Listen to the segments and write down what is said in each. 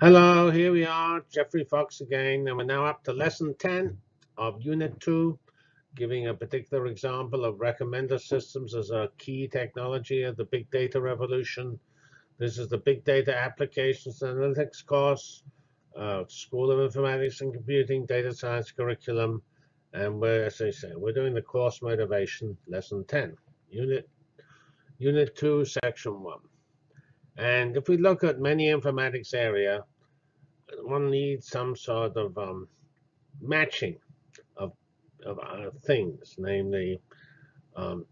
Hello, here we are, Geoffrey Fox again, and we're now up to lesson 10 of Unit 2, giving a particular example of recommender systems as a key technology of the big data revolution. This is the Big Data Applications and Analytics course, uh, School of Informatics and Computing, Data Science curriculum, and we're, as I say, we're doing the course motivation, lesson 10, Unit, Unit 2, Section 1. And if we look at many informatics area, one needs some sort of um, matching of, of things, namely, um,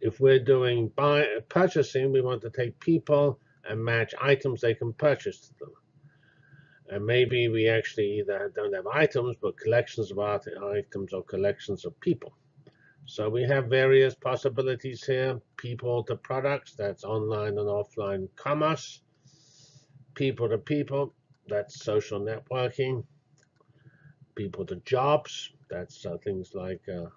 if we're doing buy, purchasing, we want to take people and match items they can purchase to them. And maybe we actually either don't have items, but collections of items or collections of people. So we have various possibilities here. People to products, that's online and offline commerce. People to people, that's social networking. People to jobs, that's uh, things like uh,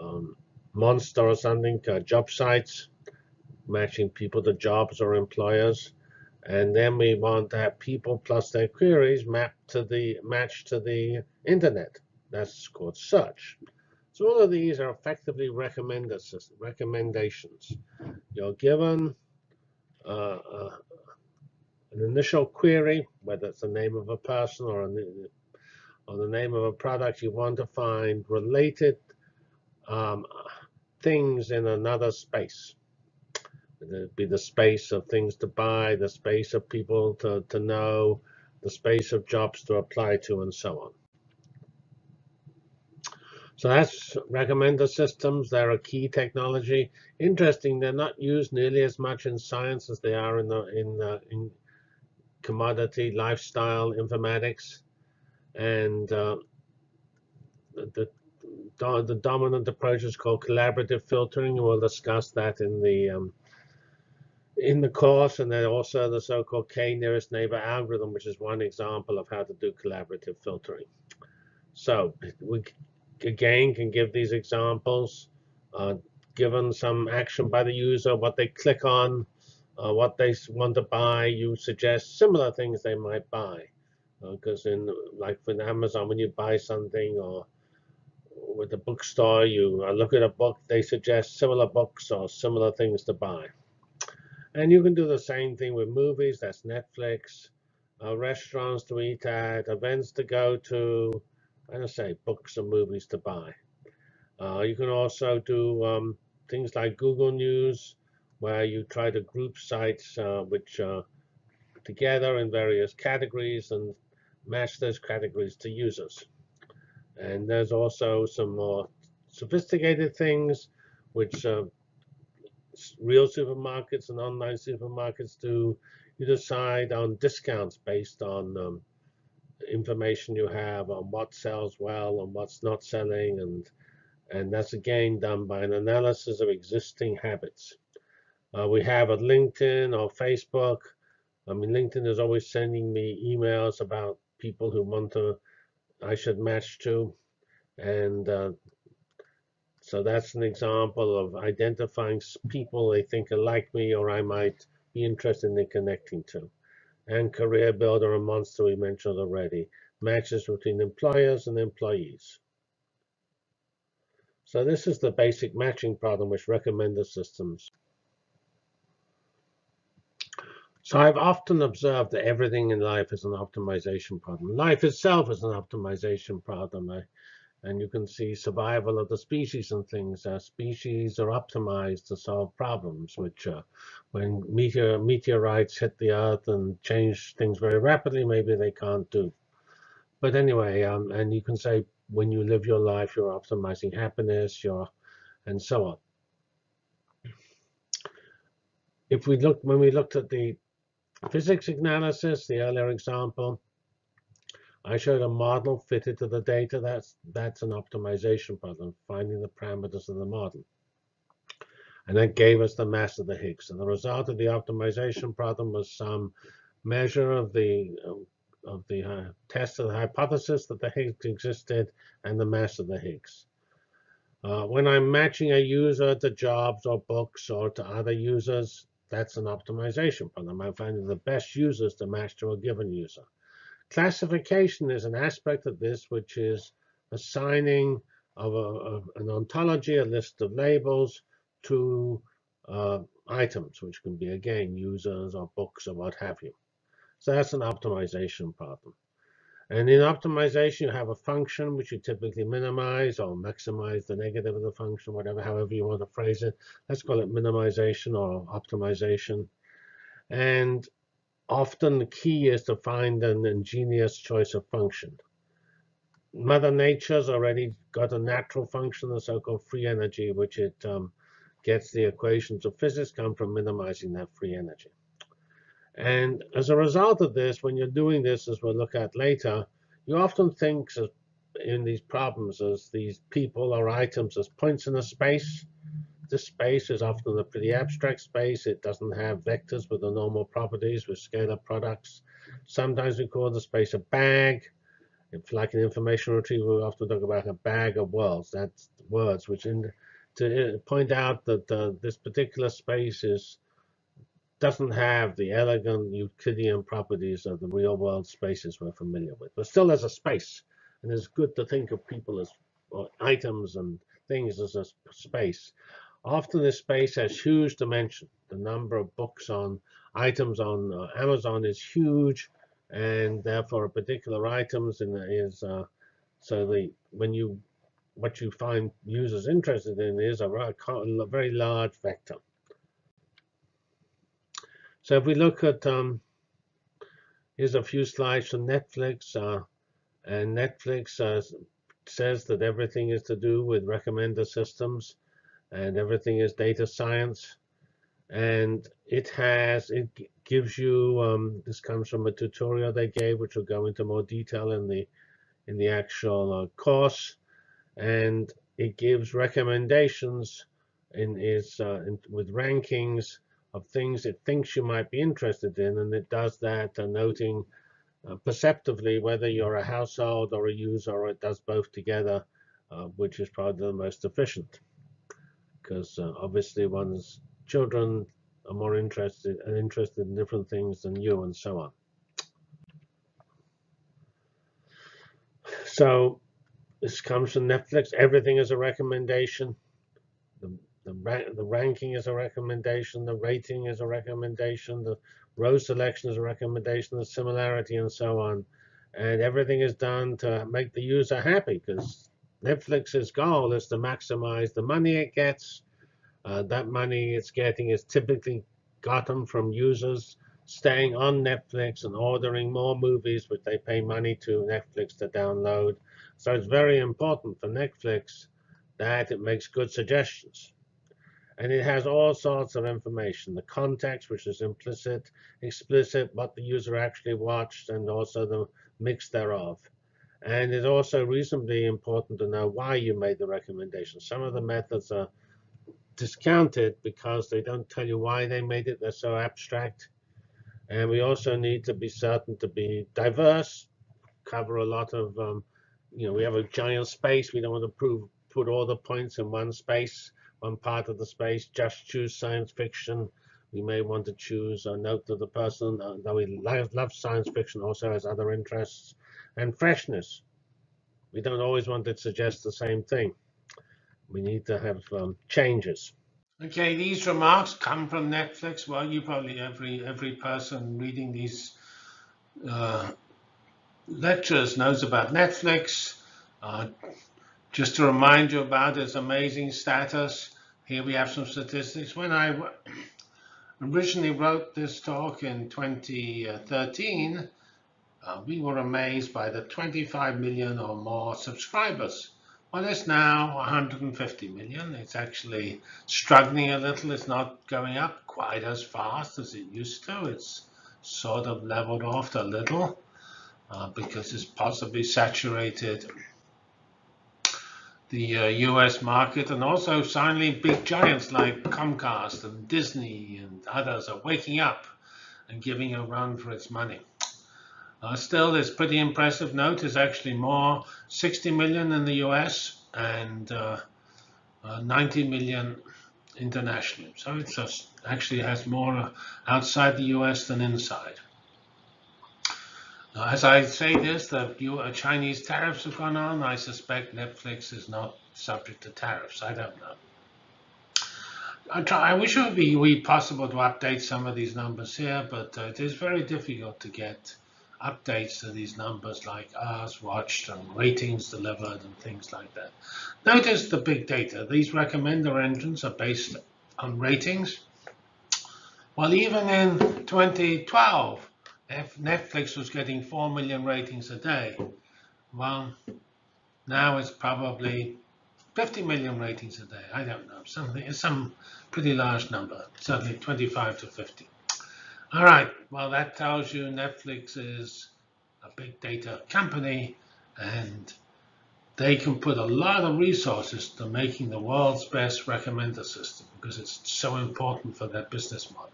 um, Monster or something, uh, job sites, matching people to jobs or employers. And then we want to have people plus their queries mapped to the match to the internet. That's called search. So all of these are effectively recommendations. You're given uh, uh, an initial query, whether it's the name of a person or, or the name of a product, you want to find related um, things in another space. It'd be the space of things to buy, the space of people to, to know, the space of jobs to apply to, and so on. So that's recommender systems. They're a key technology. Interesting, they're not used nearly as much in science as they are in the in the, in commodity lifestyle informatics, and uh, the, the, the dominant approach is called collaborative filtering. We'll discuss that in the um, in the course, and then also the so-called k nearest neighbor algorithm, which is one example of how to do collaborative filtering. So we again can give these examples, uh, given some action by the user, what they click on, uh, what they want to buy, you suggest similar things they might buy. Because uh, in like with Amazon, when you buy something or with the bookstore, you uh, look at a book, they suggest similar books or similar things to buy. And you can do the same thing with movies, that's Netflix, uh, restaurants to eat at, events to go to, and I say books and movies to buy. Uh, you can also do um, things like Google News, where you try to group sites uh, which are together in various categories and match those categories to users. And there's also some more sophisticated things which uh, real supermarkets and online supermarkets do. You decide on discounts based on um, information you have on what sells well and what's not selling and and that's again done by an analysis of existing habits. Uh, we have at LinkedIn or Facebook. I mean, LinkedIn is always sending me emails about people who want to, I should match to. And uh, so that's an example of identifying people they think are like me or I might be interested in connecting to and Career Builder and Monster we mentioned already, matches between employers and employees. So this is the basic matching problem which recommender systems. So I've often observed that everything in life is an optimization problem. Life itself is an optimization problem. I, and you can see survival of the species and things. Uh, species are optimized to solve problems, which uh, when meteor, meteorites hit the Earth and change things very rapidly, maybe they can't do. But anyway, um, and you can say when you live your life, you're optimizing happiness, you're, and so on. If we look, when we looked at the physics analysis, the earlier example, I showed a model fitted to the data. That's, that's an optimization problem, finding the parameters of the model. And that gave us the mass of the Higgs. And the result of the optimization problem was some measure of the of the uh, test of the hypothesis that the Higgs existed and the mass of the Higgs. Uh, when I'm matching a user to jobs or books or to other users, that's an optimization problem. I'm finding the best users to match to a given user. Classification is an aspect of this which is assigning of, a, of an ontology, a list of labels to uh, items, which can be, again, users or books or what have you. So that's an optimization problem. And in optimization, you have a function which you typically minimize or maximize the negative of the function, whatever, however you want to phrase it. Let's call it minimization or optimization. And often the key is to find an ingenious choice of function. Mother Nature's already got a natural function, the so-called free energy, which it um, gets the equations of physics come from minimizing that free energy. And as a result of this, when you're doing this, as we'll look at later, you often think in these problems as these people or items as points in a space. This space is often a pretty abstract space. It doesn't have vectors with the normal properties with scalar products. Sometimes we call the space a bag. If like an information retrieval, we often talk about a bag of words. That's words which in, to point out that uh, this particular space is doesn't have the elegant Euclidean properties of the real world spaces we're familiar with, but still as a space. And it's good to think of people as items and things as a space. Often this space has huge dimension. The number of books on items on uh, Amazon is huge, and therefore a particular items in is uh, so the when you what you find users interested in is a very large vector. So if we look at, um, here's a few slides from Netflix. Uh, and Netflix uh, says that everything is to do with recommender systems and everything is data science. And it has, it gives you, um, this comes from a tutorial they gave, which will go into more detail in the in the actual uh, course. And it gives recommendations in is uh, in, with rankings of things it thinks you might be interested in, and it does that uh, noting uh, perceptively whether you're a household or a user, or it does both together, uh, which is probably the most efficient. Because uh, obviously one's children are more interested and interested in different things than you, and so on. So this comes from Netflix. Everything is a recommendation. The ra the ranking is a recommendation. The rating is a recommendation. The row selection is a recommendation. The similarity and so on. And everything is done to make the user happy because Netflix's goal is to maximize the money it gets. Uh, that money it's getting is typically gotten from users staying on Netflix and ordering more movies, which they pay money to Netflix to download. So it's very important for Netflix that it makes good suggestions. And it has all sorts of information, the context, which is implicit, explicit, what the user actually watched, and also the mix thereof. And it's also reasonably important to know why you made the recommendation. Some of the methods are discounted because they don't tell you why they made it. They're so abstract. And we also need to be certain to be diverse, cover a lot of, um, you know, we have a giant space. We don't want to prove, put all the points in one space one part of the space, just choose science fiction. We may want to choose a note to the person, uh, that we love, love science fiction, also has other interests. And freshness. We don't always want to suggest the same thing. We need to have um, changes. Okay, these remarks come from Netflix. Well, you probably every every person reading these uh, lectures knows about Netflix. Uh, just to remind you about its amazing status, here we have some statistics. When I originally wrote this talk in 2013, uh, we were amazed by the 25 million or more subscribers. Well, it's now 150 million. It's actually struggling a little. It's not going up quite as fast as it used to. It's sort of leveled off a little uh, because it's possibly saturated the uh, US market, and also finally big giants like Comcast and Disney and others are waking up and giving a run for its money. Uh, still, this pretty impressive note is actually more 60 million in the US and uh, uh 90 million internationally. So it actually has more outside the US than inside. As I say this, the uh, Chinese tariffs have gone on. I suspect Netflix is not subject to tariffs. I don't know. I, try, I wish it would be possible to update some of these numbers here, but uh, it is very difficult to get updates to these numbers like hours watched and ratings delivered and things like that. Notice the big data. These recommender engines are based on ratings. Well, even in 2012, if Netflix was getting 4 million ratings a day, well, now it's probably 50 million ratings a day. I don't know, something, some pretty large number, certainly 25 to 50. All right, well, that tells you Netflix is a big data company and they can put a lot of resources to making the world's best recommender system because it's so important for their business model.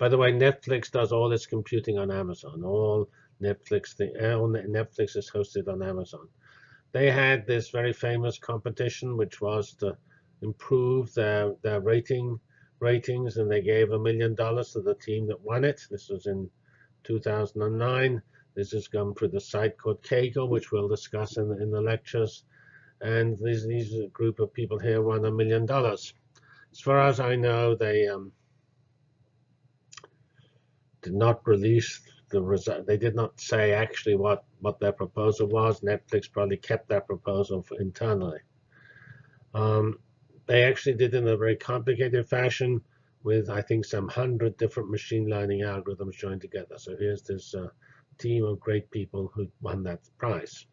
By the way, Netflix does all its computing on Amazon. All Netflix, the all Netflix is hosted on Amazon. They had this very famous competition, which was to improve their their rating ratings, and they gave a million dollars to the team that won it. This was in 2009. This has gone through the site called Kaggle, which we'll discuss in the, in the lectures. And these these group of people here won a million dollars. As far as I know, they um, did not release the result. They did not say actually what, what their proposal was. Netflix probably kept that proposal internally. Um, they actually did in a very complicated fashion with, I think, some hundred different machine learning algorithms joined together. So here's this uh, team of great people who won that prize.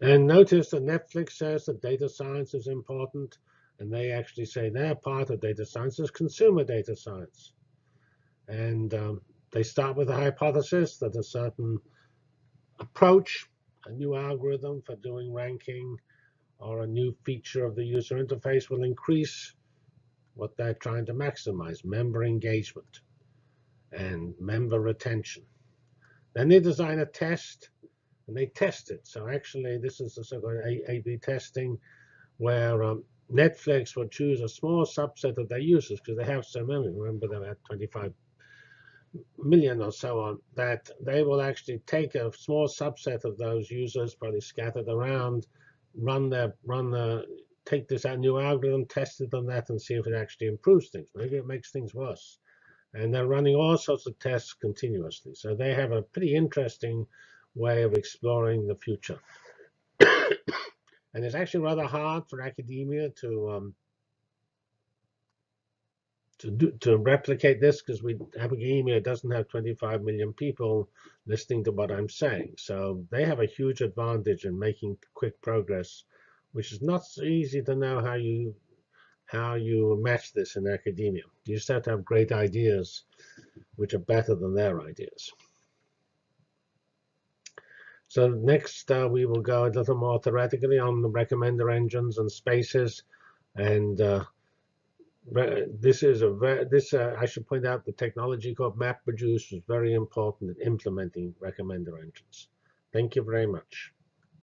And notice that Netflix says that data science is important. And they actually say their part of data science is consumer data science. And um, they start with a hypothesis that a certain approach, a new algorithm for doing ranking, or a new feature of the user interface will increase what they're trying to maximize, member engagement and member retention. Then they design a test and they test it. So actually, this is the so-called A-B testing, where um, Netflix will choose a small subset of their users because they have so many. Remember, they have 25 million or so on, that they will actually take a small subset of those users, probably scattered around, run their run the take this new algorithm, test it on that, and see if it actually improves things. Maybe it makes things worse. And they're running all sorts of tests continuously. So they have a pretty interesting way of exploring the future. And it's actually rather hard for academia to um, to do, to replicate this because we academia doesn't have 25 million people listening to what I'm saying. So they have a huge advantage in making quick progress, which is not so easy to know how you how you match this in academia. You just have to have great ideas which are better than their ideas. So next uh, we will go a little more theoretically on the recommender engines and spaces. And uh, this is a very, this uh, I should point out the technology called MapReduce was very important in implementing recommender engines. Thank you very much.